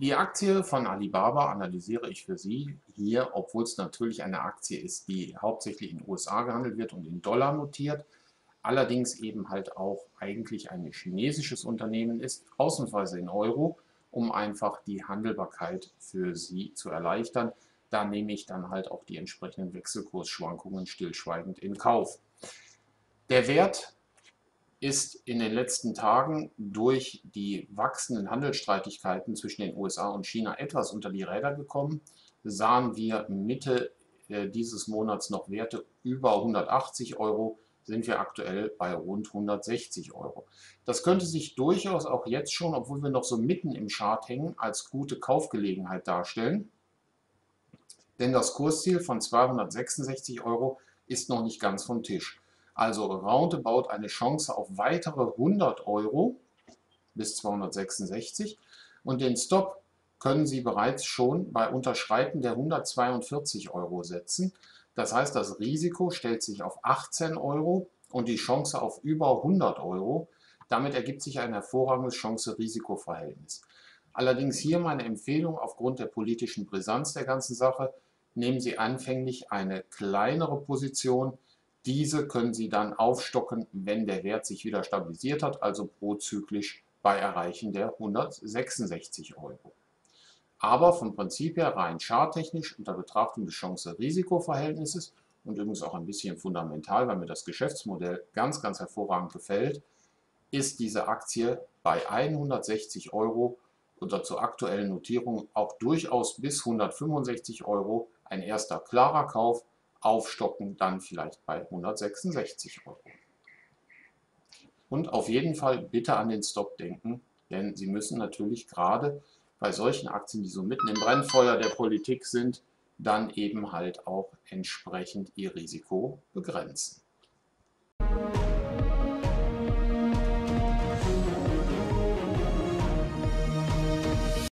Die Aktie von Alibaba analysiere ich für Sie hier, obwohl es natürlich eine Aktie ist, die hauptsächlich in den USA gehandelt wird und in Dollar notiert, allerdings eben halt auch eigentlich ein chinesisches Unternehmen ist, ausnahmsweise in Euro, um einfach die Handelbarkeit für Sie zu erleichtern. Da nehme ich dann halt auch die entsprechenden Wechselkursschwankungen stillschweigend in Kauf. Der Wert ist in den letzten Tagen durch die wachsenden Handelsstreitigkeiten zwischen den USA und China etwas unter die Räder gekommen. Sahen wir Mitte äh, dieses Monats noch Werte über 180 Euro, sind wir aktuell bei rund 160 Euro. Das könnte sich durchaus auch jetzt schon, obwohl wir noch so mitten im Chart hängen, als gute Kaufgelegenheit darstellen. Denn das Kursziel von 266 Euro ist noch nicht ganz vom Tisch. Also roundabout eine Chance auf weitere 100 Euro bis 266 und den Stop können Sie bereits schon bei Unterschreiten der 142 Euro setzen. Das heißt, das Risiko stellt sich auf 18 Euro und die Chance auf über 100 Euro. Damit ergibt sich ein hervorragendes Chance-Risiko-Verhältnis. Allerdings hier meine Empfehlung aufgrund der politischen Brisanz der ganzen Sache, nehmen Sie anfänglich eine kleinere Position, diese können Sie dann aufstocken, wenn der Wert sich wieder stabilisiert hat, also prozyklisch bei Erreichen der 166 Euro. Aber vom Prinzip her rein charttechnisch unter Betrachtung des Chance-Risiko-Verhältnisses und übrigens auch ein bisschen fundamental, weil mir das Geschäftsmodell ganz, ganz hervorragend gefällt, ist diese Aktie bei 160 Euro unter zur aktuellen Notierung auch durchaus bis 165 Euro ein erster klarer Kauf aufstocken, dann vielleicht bei 166 Euro. Und auf jeden Fall bitte an den Stop denken, denn Sie müssen natürlich gerade bei solchen Aktien, die so mitten im Brennfeuer der Politik sind, dann eben halt auch entsprechend Ihr Risiko begrenzen.